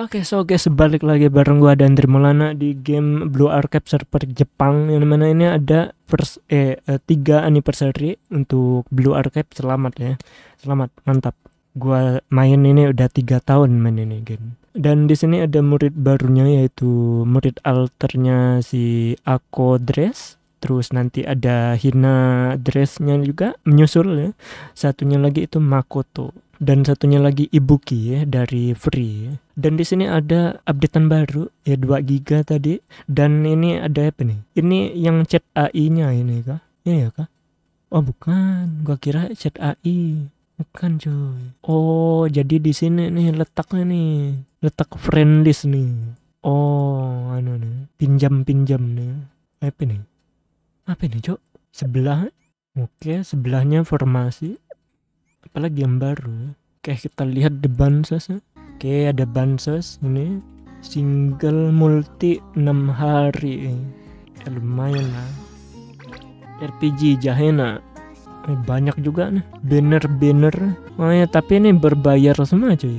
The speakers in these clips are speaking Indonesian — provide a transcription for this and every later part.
Oke, so guys, balik lagi bareng gua dan Trimulana di game Blue Archive server Jepang yang mana ini ada pers eh eh, tiga anniversary untuk Blue Archive. Selamat ya, selamat, mantap. Gua main ini udah tiga tahun main ini game. Dan di sini ada murid barunya yaitu murid alternya si Ako Dress. Terus nanti ada Hina Dressnya juga menyusul ya. Satunya lagi itu Makoto dan satunya lagi Ibuki ya dari Free. Dan di sini ada updatean baru ya 2 giga tadi dan ini ada apa nih? Ini yang chat AI-nya ini kah? Iya ya kah? Oh bukan, gua kira chat AI. Bukan cuy. Oh, jadi di sini nih letaknya nih. Letak friend list nih. Oh, anu nih. Pinjam-pinjam nih. Apa nih? Apa nih, Cok? Sebelah. Oke, sebelahnya formasi apalagi yang baru? Oke kita lihat the bansos ya. oke ada bansos ini single multi 6 hari. Ya, lumayan lah. RPG Jahena eh, banyak juga nih. Banner-banner. Oh ya tapi ini berbayar semua cuy.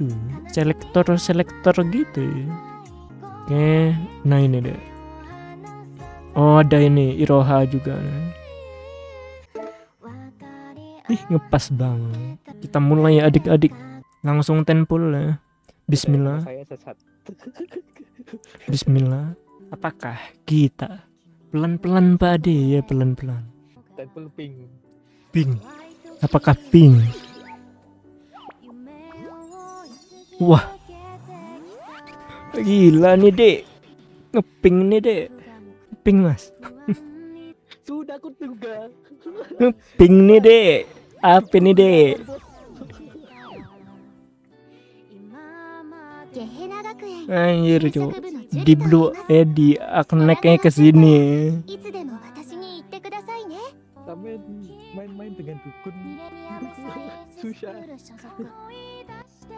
Hmm, selektor-selektor gitu. Ya. oke nah ini deh oh ada ini Iroha juga. nih. Ih, ngepas banget. Kita mulai ya adik-adik. Langsung tempul ya. Bismillah. Saya sesat. Bismillah. Apakah kita pelan-pelan Pak Ade ya pelan-pelan. Pink. Ping. Apakah ping? Wah. Gila nih, Dek. Ngeping nih, Dek. Ping, Mas. Sudah aku juga. Ngeping nih, Dek. apa ni dek? Anjir cok Di blue eh di akneknya ke sini Sampai main-main dengan dukun Susah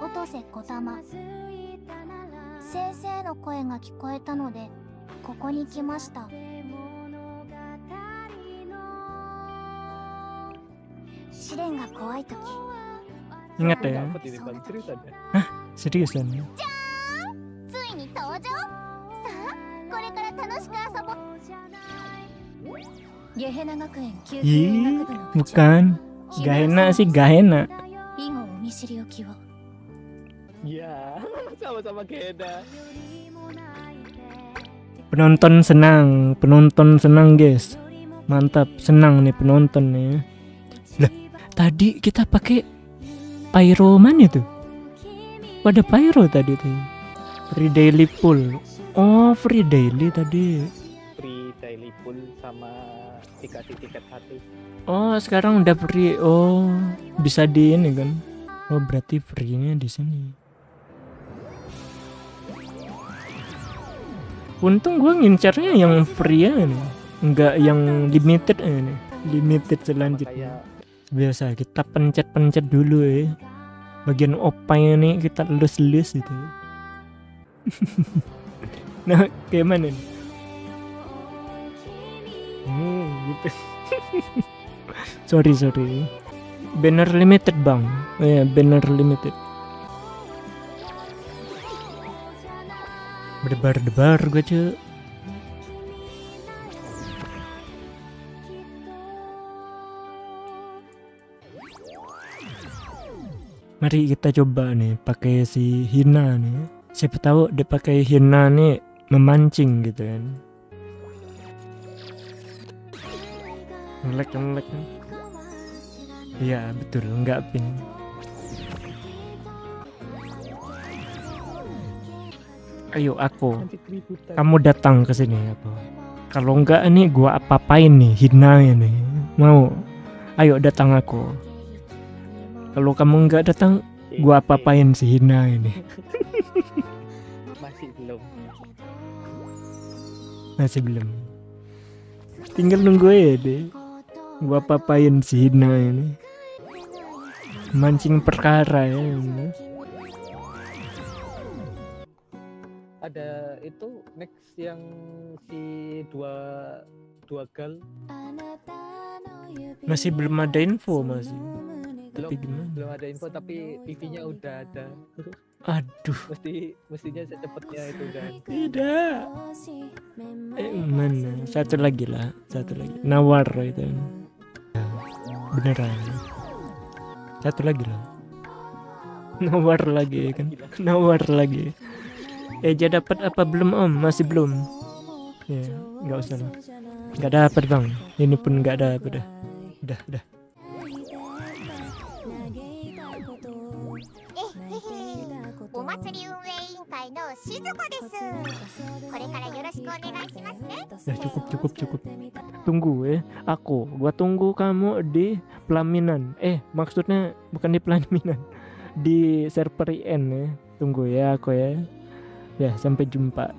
Otose Kotama 先生の声が聞こえたのでここに来ました Ingat ya. Hah, serius dan. Ih, bukan. Gak enak sih, gak enak. Ya, sama-sama Geda. Penonton senang, penonton senang guys. Mantap, senang nih penonton nih. Tadi kita pakai pyro mana tuh? Ada pyro tadi tuh. Free daily pool. Oh, free daily tadi. Free daily pool sama dikasih tiket satu. Oh, sekarang udah free. Oh, bisa di ini kan? Oh, berarti free-nya di sini. Untung gua ngincarnya yang free ya nih. Enggak yang limited nih. Limited selanjutnya. Kayak Biasa kita pencet-pencet dulu ya. Bagian opanya nih kita elus-elus gitu. nah, kayak mana nih? Hmm, gitu. sorry, sorry. Banner limited, Bang. Oh ya, banner limited. Berdebar-debar gue cuy. Mari kita coba nih pakai si Hina nih. Siapa tahu dia pakai Hina nih memancing gitu kan. Ngelek ngelek. Iya betul nggak ping. Ayo aku, kamu datang ke sini aku. Kalau enggak nih gua apa-apain nih Hina ini. Mau? Ayo datang aku. Kalau kamu enggak datang, gua apa-apain si Hina ini. Masih belum. Masih belum. Tinggal nunggu ya deh. Gua apa-apain si Hina ini. Mancing perkara ya. Ada itu next yang si dua dua gal Masih belum ada info masih. Tapi gimana? belum ada info tapi TV-nya udah ada. Aduh. Mesti mestinya secepatnya itu udah ada. tidak. Eh mana satu lagi lah satu lagi. Nawar itu. Beneran. Satu lagi lah. Nawar lagi kan? nawar lagi. Eh dia dapat apa belum om? Masih belum? Ya nggak usah lah. Nggak dapat bang. Ini pun nggak dapat dah. Udah udah 祭り運営委員会のしずこですこれからよろしくお願いしますね ya cukup cukup cukup tunggu ya aku gua tunggu kamu di pelaminan eh maksudnya bukan di pelaminan di server IN ya tunggu ya aku ya ya sampai jumpa